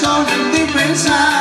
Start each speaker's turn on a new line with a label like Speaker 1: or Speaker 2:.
Speaker 1: sol de pensar.